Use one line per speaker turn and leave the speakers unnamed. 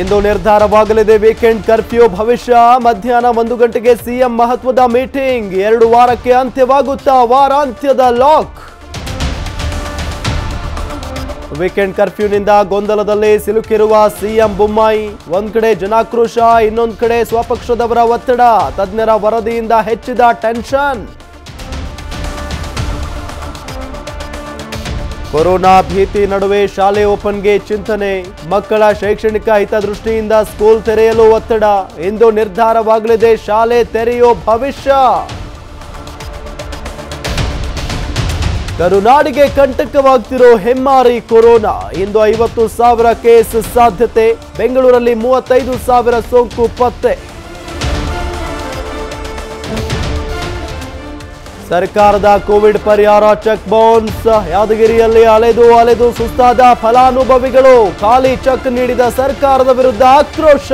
ಇಂದು ನಿರ್ಧಾರವಾಗಲಿದೆ weekend curfew ಭವಿಷ್ಯ. ಮಧ್ಯಾಹ್ನ ಒಂದು ಗಂಟೆಗೆ ಸಿಎಂ ಮಹತ್ವದ ಮೀಟಿಂಗ್. ಎರಡು ವಾರಕ್ಕೆ ಅಂತ್ಯವಾಗುತ್ತಾ ವಾರಾಂತ್ಯದ ಲಾಕ್. ವೀಕೆಂಡ್ ಕರ್ಫ್ಯೂನಿಂದ ಗೊಂದಲದಲ್ಲಿ ಸಿಲುಕಿರುವ ಸಿಎಂ ಬೊಮ್ಮಾಯಿ. ಒಂದ್ ಕಡೆ ಜನಾಕ್ರೋಶ, ಇನ್ನೊಂದು ಕಡೆ ಸ್ವಪಕ್ಷದವರ ಒತ್ತಡ. ತಜ್ಞರ ವರದಿಯಿಂದ ಹೆಚ್ಚಿದ ಟೆನ್ಷನ್. ಕೊರೋನಾ ಭೀತಿ ನಡುವೆ ಶಾಲೆ ಓಪನ್ಗೆ ಚಿಂತನೆ. ಮಕ್ಕಳ ಶೈಕ್ಷಣಿಕ ಹಿತದೃಷ್ಟಿಯಿಂದ ಸ್ಕೂಲ್ ತೆರೆಯಲು ಒತ್ತಡ. ಇಂದು ನಿರ್ಧಾರವಾಗಲಿದೆ ಶಾಲೆ ತೆರೆಯೋ ಭವಿಷ್ಯ. ಕರುನಾಡಿಗೆ ಕಂಟಕವಾಗ್ತಿರೋ ಹೆಮ್ಮಾರಿ ಕೊರೋನಾ. ಇಂದು ಐವತ್ತು ಸಾವಿರ ಕೇಸ್ ಸಾಧ್ಯತೆ. ಬೆಂಗಳೂರಲ್ಲಿ ಮೂವತ್ತೈದು ಸಾವಿರ ಸೋಂಕು ಪತ್ತೆ. ಸರ್ಕಾರದ ಕೋವಿಡ್ ಪರಿಹಾರ ಚೆಕ್ ಬೌನ್ಸ್ ಯಾದಗಿರಿಯಲ್ಲಿ ಅಲೆದು ಅಲೆದು ಸುಸ್ತಾದ ಫಲಾನುಭವಿಗಳು ಖಾಲಿ ಚೆಕ್ ನೀಡಿದ ಸರ್ಕಾರದ ವಿರುದ್ಧ ಆಕ್ರೋಶ.